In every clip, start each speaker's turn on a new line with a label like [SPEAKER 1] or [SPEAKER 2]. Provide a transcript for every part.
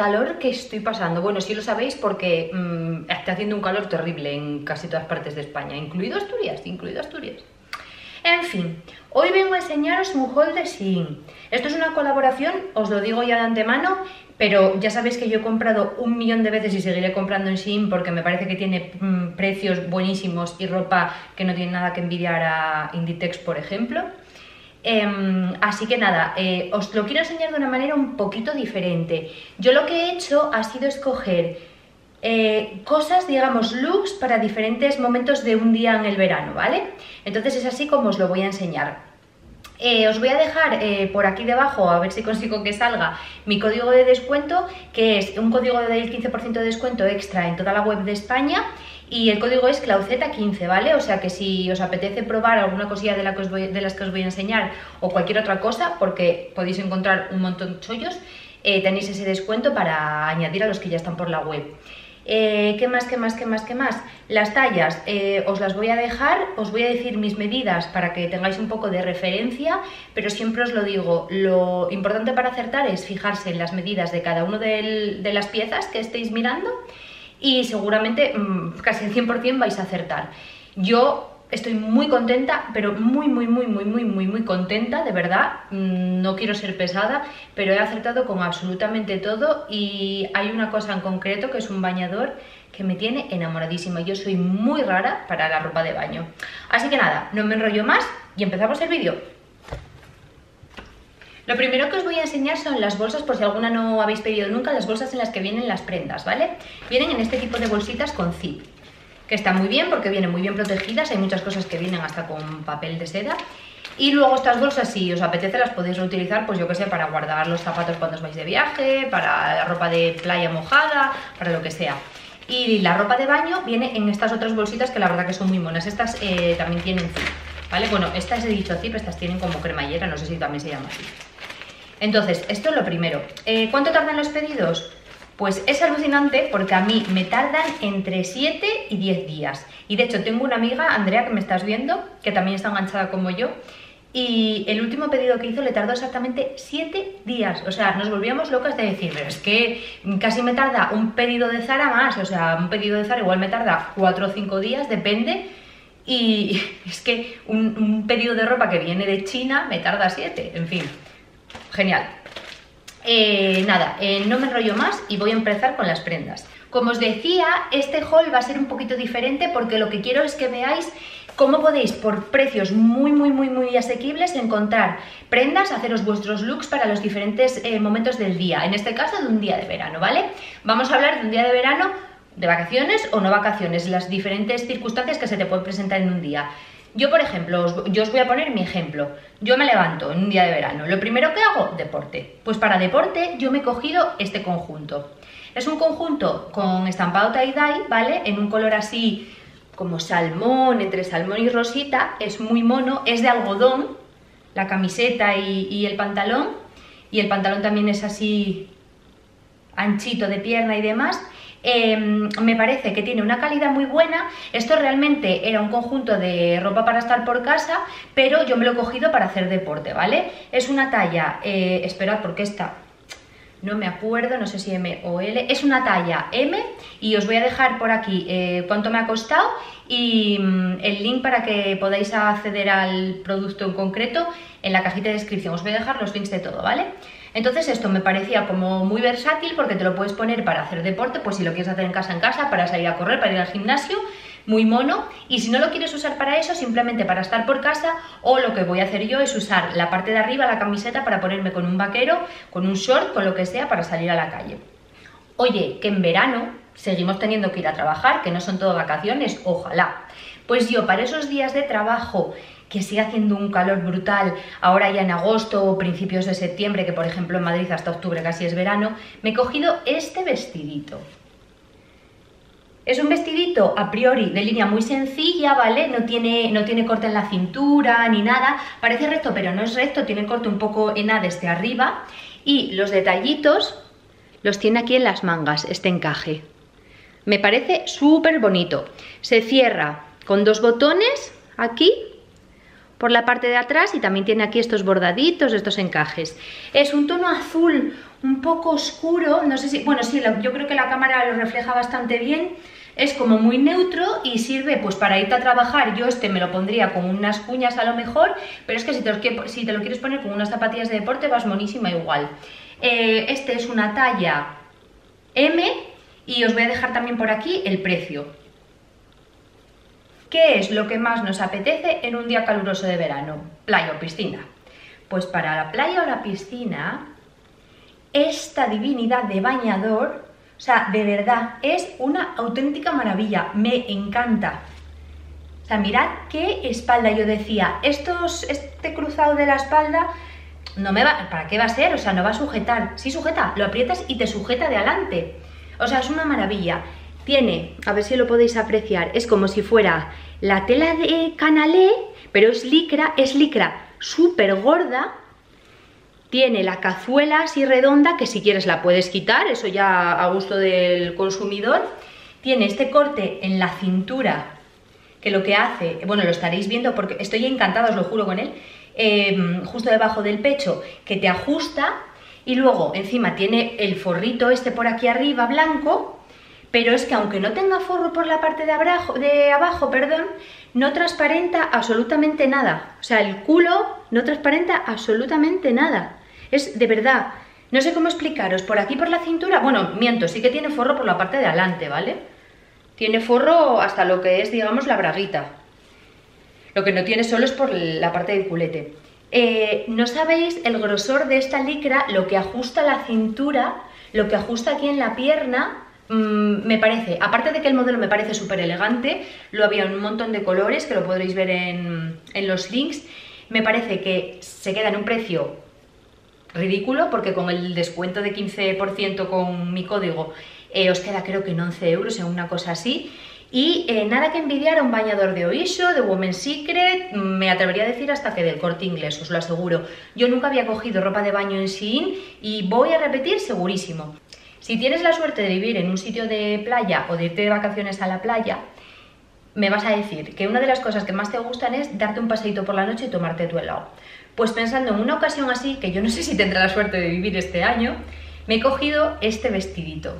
[SPEAKER 1] calor que estoy pasando. Bueno, sí lo sabéis porque mm, está haciendo un calor terrible en casi todas partes de España, incluido Asturias, incluido Asturias. En fin, hoy vengo a enseñaros un haul de Shein. Esto es una colaboración, os lo digo ya de antemano, pero ya sabéis que yo he comprado un millón de veces y seguiré comprando en Shein porque me parece que tiene mm, precios buenísimos y ropa que no tiene nada que envidiar a Inditex, por ejemplo. Em, así que nada, eh, os lo quiero enseñar de una manera un poquito diferente. Yo lo que he hecho ha sido escoger eh, cosas, digamos, looks para diferentes momentos de un día en el verano, ¿vale? Entonces es así como os lo voy a enseñar. Eh, os voy a dejar por aquí debajo, a ver si consigo que salga, mi código de descuento, que es un código del 15% de descuento extra en toda la web de España y el código es clauceta15, ¿vale? O sea que si os apetece probar alguna cosilla de, la que os voy, las que os voy a enseñar o cualquier otra cosa, porque podéis encontrar un montón de chollos, eh, tenéis ese descuento para añadir a los que ya están por la web. Eh, ¿Qué más, qué más, qué más, qué más? Las tallas eh, os las voy a dejar, os voy a decir mis medidas para que tengáis un poco de referencia, pero siempre os lo digo, lo importante para acertar es fijarse en las medidas de cada una de las piezas que estéis mirando y seguramente mm, casi al 100% vais a acertar. Yo estoy muy contenta, pero muy, muy, muy, muy, muy, muy, muy contenta, de verdad. Mm, no quiero ser pesada, pero he acertado con absolutamente todo y hay una cosa en concreto que es un bañador que me tiene enamoradísima. Yo soy muy rara para la ropa de baño. Así que nada, no me enrollo más y empezamos el vídeo. Lo primero que os voy a enseñar son las bolsas, por si alguna no habéis pedido nunca, las bolsas en las que vienen las prendas, ¿vale? Vienen en este tipo de bolsitas con zip, que está muy bien porque vienen muy bien protegidas, hay muchas cosas que vienen hasta con papel de seda. Y luego estas bolsas, si os apetece, las podéis reutilizar, pues yo que sé, para guardar los zapatos cuando os vais de viaje, para ropa de playa mojada, para lo que sea. Y la ropa de baño viene en estas otras bolsitas que la verdad que son muy monas. Estas eh, también tienen zip, ¿vale? Bueno, estas he dicho zip, estas tienen como cremallera, no sé si también se llama así. Entonces, esto es lo primero. Eh, ¿Cuánto tardan los pedidos? Pues es alucinante porque a mí me tardan entre 7 y 10 días. Y de hecho tengo una amiga, Andrea, que me estás viendo, que también está enganchada como yo, y el último pedido que hizo le tardó exactamente 7 días. O sea, nos volvíamos locas de decir, pero es que casi me tarda un pedido de Zara más. O sea, un pedido de Zara igual me tarda 4 o 5 días, depende. Y es que un, un pedido de ropa que viene de China me tarda 7, en fin. Genial. Eh, nada, eh, no me enrollo más y voy a empezar con las prendas. Como os decía, este haul va a ser un poquito diferente porque lo que quiero es que veáis cómo podéis por precios muy muy muy muy asequibles encontrar prendas, haceros vuestros looks para los diferentes eh, momentos del día, en este caso de un día de verano, ¿vale? Vamos a hablar de un día de verano, de vacaciones o no vacaciones, las diferentes circunstancias que se te pueden presentar en un día. Yo, por ejemplo, yo os voy a poner mi ejemplo. Yo me levanto en un día de verano. Lo primero que hago, deporte. Pues para deporte yo me he cogido este conjunto. Es un conjunto con estampado tie-dye, ¿vale? En un color así como salmón, entre salmón y rosita. Es muy mono, es de algodón, la camiseta y, y el pantalón. Y el pantalón también es así anchito de pierna y demás. Em, me parece que tiene una calidad muy buena. Esto realmente era un conjunto de ropa para estar por casa, pero yo me lo he cogido para hacer deporte, ¿vale? Es una talla, eh, esperad porque esta no me acuerdo, no sé si M o L, es una talla M y os voy a dejar por aquí eh, cuánto me ha costado y mm, el link para que podáis acceder al producto en concreto en la cajita de descripción. Os voy a dejar los links de todo, ¿vale? Entonces esto me parecía como muy versátil porque te lo puedes poner para hacer deporte, pues si lo quieres hacer en casa en casa, para salir a correr, para ir al gimnasio, muy mono. Y si no lo quieres usar para eso, simplemente para estar por casa, o lo que voy a hacer yo es usar la parte de arriba, la camiseta, para ponerme con un vaquero, con un short, con lo que sea, para salir a la calle. Oye, que en verano seguimos teniendo que ir a trabajar, que no son todo vacaciones, ojalá. Pues yo para esos días de trabajo que sigue haciendo un calor brutal, ahora ya en agosto o principios de septiembre, que por ejemplo en Madrid hasta octubre casi es verano, me he cogido este vestidito. Es un vestidito a priori de línea muy sencilla, ¿vale? No tiene, no tiene corte en la cintura ni nada. Parece recto, pero no es recto, tiene corte un poco en A desde arriba. Y los detallitos los tiene aquí en las mangas, este encaje. Me parece súper bonito. Se cierra con dos botones aquí por la parte de atrás y también tiene aquí estos bordaditos, estos encajes. Es un tono azul un poco oscuro, no sé si, bueno, sí, yo creo que la cámara lo refleja bastante bien, es como muy neutro y sirve pues para irte a trabajar, yo este me lo pondría con unas cuñas a lo mejor, pero es que si te lo, quieres poner con unas zapatillas de deporte vas monísima igual. Eh, este es una talla M y os voy a dejar también por aquí el precio. ¿Qué es lo que más nos apetece en un día caluroso de verano? ¿Playa o piscina? Pues para la playa o la piscina, esta divinidad de bañador o sea, de verdad, es una auténtica maravilla, me encanta. O sea, mirad qué espalda. Yo decía, estos, este cruzado de la espalda no me va, ¿para qué va a ser? O sea, no va a sujetar. Sí sujeta, lo aprietas y te sujeta de adelante. O sea, es una maravilla. Tiene, a ver si lo podéis apreciar, es como si fuera la tela de canalé, pero es licra, es licra súper gorda, tiene la cazuela así redonda, que si quieres la puedes quitar, eso ya a gusto del consumidor. Tiene este corte en la cintura, que lo que hace, bueno, lo estaréis viendo porque estoy encantada, os lo juro con él, em, justo debajo del pecho, que te ajusta y luego encima tiene el forrito este por aquí arriba blanco, pero es que aunque no tenga forro por la parte de abajo, de abajo perdón, no transparenta absolutamente nada. O sea, el culo no transparenta absolutamente nada. Es de verdad, no sé cómo explicaros, por aquí por la cintura, bueno, miento, sí que tiene forro por la parte de adelante, ¿vale? Tiene forro hasta lo que es, digamos, la braguita. Lo que no tiene solo es por la parte del culete. Eh, no sabéis el grosor de esta licra, lo que ajusta la cintura, lo que ajusta aquí en la pierna, mm, me parece, aparte de que el modelo me parece súper elegante, lo había en un montón de colores, que lo podréis ver en, en los links, me parece que se queda en un precio ridículo porque con el descuento de 15% con mi código eh, os queda creo que en 11 euros en una cosa así. Y eh, nada que envidiar a un bañador de Oisho, de Women's Secret, me atrevería a decir hasta que del corte inglés, os lo aseguro. Yo nunca había cogido ropa de baño en Shein y voy a repetir segurísimo. Si tienes la suerte de vivir en un sitio de playa o de irte de vacaciones a la playa, me vas a decir que una de las cosas que más te gustan es darte un paseito por la noche y tomarte tu helado. Pues pensando en una ocasión así, que yo no sé si tendré la suerte de vivir este año, me he cogido este vestidito.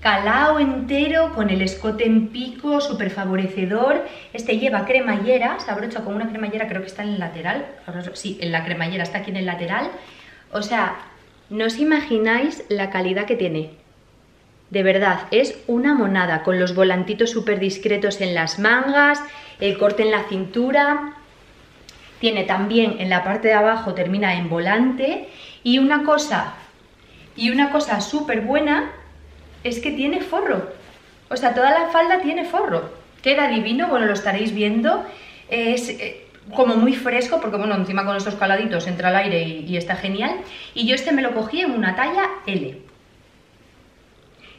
[SPEAKER 1] Calao entero, con el escote en pico, súper favorecedor. Este lleva cremallera, se abrocha con una cremallera, creo que está en el lateral. Sí, en la cremallera, está aquí en el lateral. O sea, no os imagináis la calidad que tiene. De verdad, es una monada, con los volantitos súper discretos en las mangas, el corte en la cintura, tiene también en la parte de abajo, termina en volante. Y una cosa, y una cosa súper buena es que tiene forro. O sea, toda la falda tiene forro. Queda divino, bueno, lo estaréis viendo. Es eh, como muy fresco, porque bueno, encima con estos caladitos entra el aire y, y está genial. Y yo este me lo cogí en una talla L.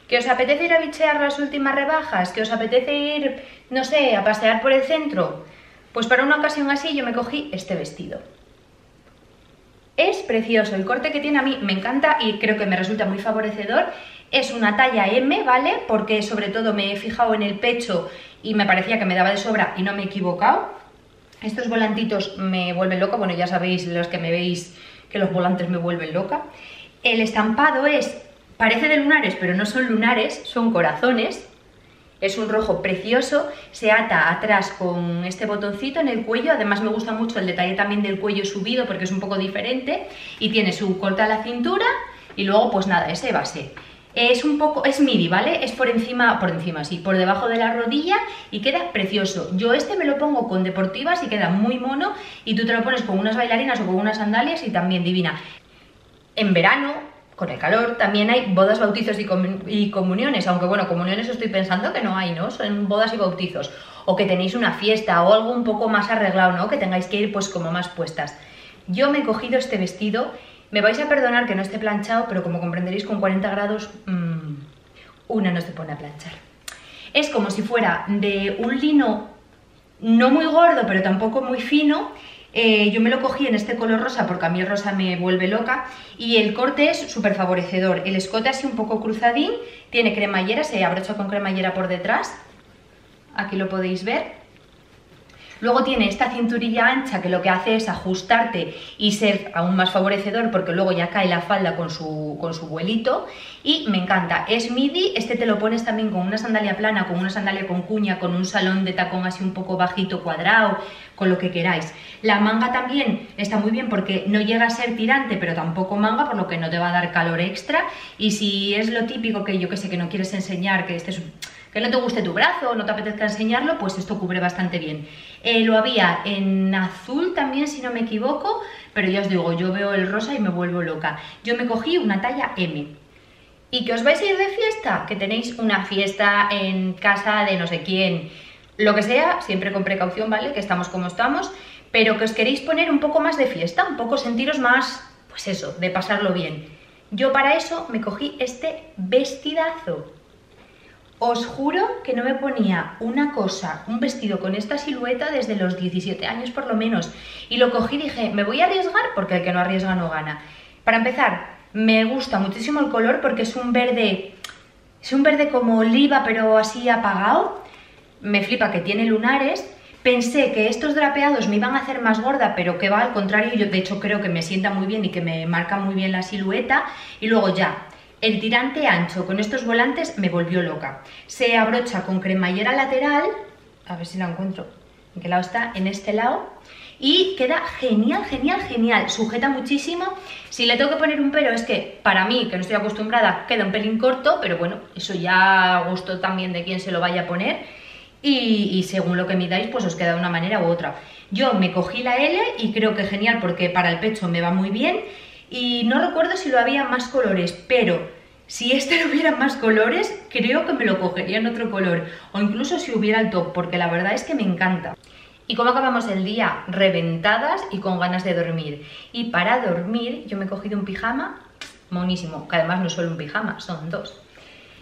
[SPEAKER 1] ¿Que os apetece ir a bichear las últimas rebajas? ¿Que os apetece ir, no sé, a pasear por el centro? Pues para una ocasión así yo me cogí este vestido. Es precioso, el corte que tiene a mí me encanta y creo que me resulta muy favorecedor. Es una talla M, ¿vale? Porque sobre todo me he fijado en el pecho y me parecía que me daba de sobra y no me he equivocado. Estos volantitos me vuelven loca, bueno ya sabéis los que me veis que los volantes me vuelven loca. El estampado es, parece de lunares, pero no son lunares, son corazones. Es un rojo precioso, se ata atrás con este botoncito en el cuello, además me gusta mucho el detalle también del cuello subido porque es un poco diferente y tiene su corte a la cintura y luego pues nada, ese base. Es un poco, es midi, ¿vale? Es por encima, por encima, sí, por debajo de la rodilla y queda precioso. Yo este me lo pongo con deportivas y queda muy mono y tú te lo pones con unas bailarinas o con unas sandalias y también divina. En verano con el calor también hay bodas, bautizos y, comuniones, aunque bueno, comuniones estoy pensando que no hay, ¿no? Son bodas y bautizos. O que tenéis una fiesta o algo un poco más arreglado, ¿no? Que tengáis que ir pues como más puestas. Yo me he cogido este vestido, me vais a perdonar que no esté planchado, pero como comprenderéis con 40 grados, mmm, una no se pone a planchar. Es como si fuera de un lino no muy gordo, pero tampoco muy fino, eh, yo me lo cogí en este color rosa porque a mí el rosa me vuelve loca y el corte es súper favorecedor. El escote así un poco cruzadín, tiene cremallera, se abrocha con cremallera por detrás. Aquí lo podéis ver. Luego tiene esta cinturilla ancha que lo que hace es ajustarte y ser aún más favorecedor porque luego ya cae la falda con su, con su vuelito y me encanta. Es midi, este te lo pones también con una sandalia plana, con una sandalia con cuña, con un salón de tacón así un poco bajito cuadrado, con lo que queráis. La manga también está muy bien porque no llega a ser tirante pero tampoco manga por lo que no te va a dar calor extra y si es lo típico que yo que sé que no quieres enseñar, que este es que no te guste tu brazo no te apetezca enseñarlo, pues esto cubre bastante bien. Eh, lo había en azul también, si no me equivoco, pero ya os digo, yo veo el rosa y me vuelvo loca. Yo me cogí una talla M. ¿Y que os vais a ir de fiesta? Que tenéis una fiesta en casa de no sé quién, lo que sea, siempre con precaución, ¿vale? Que estamos como estamos, pero que os queréis poner un poco más de fiesta, un poco sentiros más, pues eso, de pasarlo bien. Yo para eso me cogí este vestidazo. Os juro que no me ponía una cosa, un vestido con esta silueta desde los 17 años por lo menos. Y lo cogí y dije, me voy a arriesgar porque el que no arriesga no gana. Para empezar, me gusta muchísimo el color porque es un verde, es un verde como oliva pero así apagado. Me flipa que tiene lunares. Pensé que estos drapeados me iban a hacer más gorda, pero que va al contrario, yo de hecho creo que me sienta muy bien y que me marca muy bien la silueta. Y luego ya, el tirante ancho con estos volantes me volvió loca. Se abrocha con cremallera lateral, a ver si la encuentro, en qué lado está, en este lado, y queda genial, genial, genial, sujeta muchísimo. Si le tengo que poner un pero es que para mí, que no estoy acostumbrada, queda un pelín corto, pero bueno, eso ya a gusto también de quien se lo vaya a poner y, y según lo que midáis pues os queda de una manera u otra. Yo me cogí la L y creo que genial porque para el pecho me va muy bien y no recuerdo si lo había más colores, pero si este no hubiera más colores, creo que me lo cogería en otro color, o incluso si hubiera el top, porque la verdad es que me encanta. ¿Y cómo acabamos el día? Reventadas y con ganas de dormir. Y para dormir yo me he cogido un pijama monísimo, que además no es solo un pijama, son dos.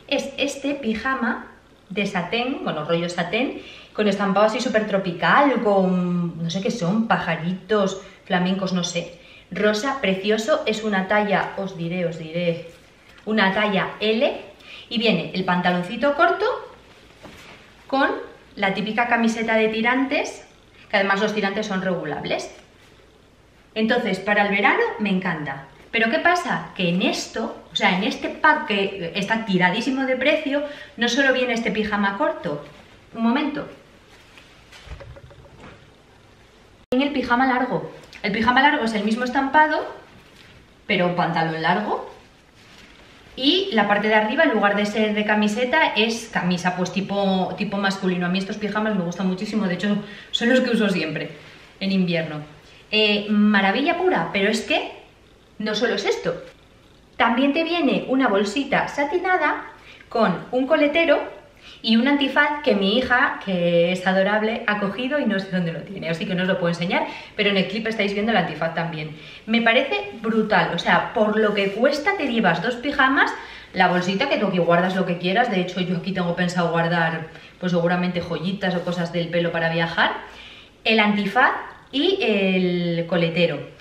[SPEAKER 1] Es este pijama de satén, bueno, rollo satén, con estampado así súper tropical, con no sé qué son, pajaritos, flamencos, no sé rosa, precioso, es una talla, os diré, os diré, una talla L y viene el pantaloncito corto con la típica camiseta de tirantes, que además los tirantes son regulables. Entonces, para el verano me encanta. Pero ¿qué pasa? Que en esto, o sea, en este pack que está tiradísimo de precio, no solo viene este pijama corto. Un momento. Viene el pijama largo. El pijama largo es el mismo estampado, pero pantalón largo. Y la parte de arriba, en lugar de ser de camiseta, es camisa, pues tipo, tipo masculino. A mí estos pijamas me gustan muchísimo, de hecho son los que uso siempre en invierno. Eh, maravilla pura, pero es que no solo es esto. También te viene una bolsita satinada con un coletero y un antifaz que mi hija, que es adorable, ha cogido y no sé dónde lo tiene, así que no os lo puedo enseñar, pero en el clip estáis viendo el antifaz también. Me parece brutal, o sea, por lo que cuesta te llevas dos pijamas, la bolsita que tú aquí guardas lo que quieras, de hecho yo aquí tengo pensado guardar pues seguramente joyitas o cosas del pelo para viajar, el antifaz y el coletero.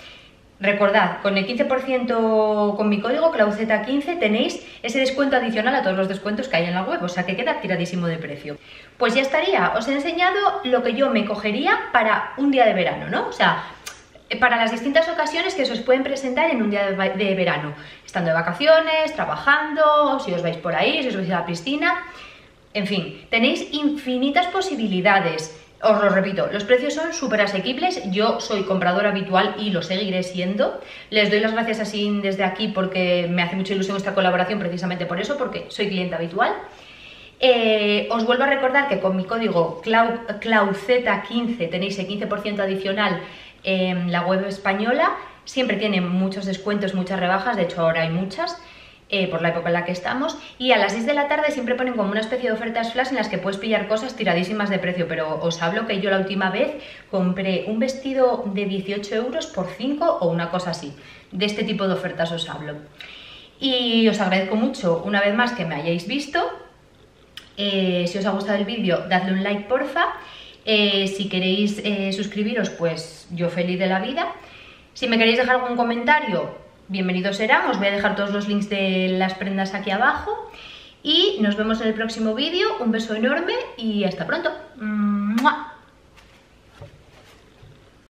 [SPEAKER 1] Recordad, con el 15% con mi código CLAUZETA15 tenéis ese descuento adicional a todos los descuentos que hay en la web, o sea que queda tiradísimo de precio. Pues ya estaría, os he enseñado lo que yo me cogería para un día de verano, ¿no? O sea, para las distintas ocasiones que se os pueden presentar en un día de verano, estando de vacaciones, trabajando, si os vais por ahí, si os vais a la piscina, en fin, tenéis infinitas posibilidades. Os lo repito, los precios son súper asequibles, yo soy comprador habitual y lo seguiré siendo. Les doy las gracias así desde aquí porque me hace mucha ilusión esta colaboración precisamente por eso, porque soy cliente habitual. Eh, os vuelvo a recordar que con mi código CLAUZETA15 tenéis el 15% adicional en la web española. Siempre tienen muchos descuentos, muchas rebajas, de hecho ahora hay muchas. Eh, por la época en la que estamos. Y a las 6 de la tarde siempre ponen como una especie de ofertas flash en las que puedes pillar cosas tiradísimas de precio. Pero os hablo que yo la última vez compré un vestido de 18 euros por 5 o una cosa así. De este tipo de ofertas os hablo. Y os agradezco mucho una vez más que me hayáis visto. Eh, si os ha gustado el vídeo, dadle un like porfa. Eh, si queréis suscribiros, pues yo feliz de la vida. Si me queréis dejar algún comentario, bienvenidos serán. Os voy a dejar todos los links de las prendas aquí abajo. Y nos vemos en el próximo vídeo. Un beso enorme y hasta pronto.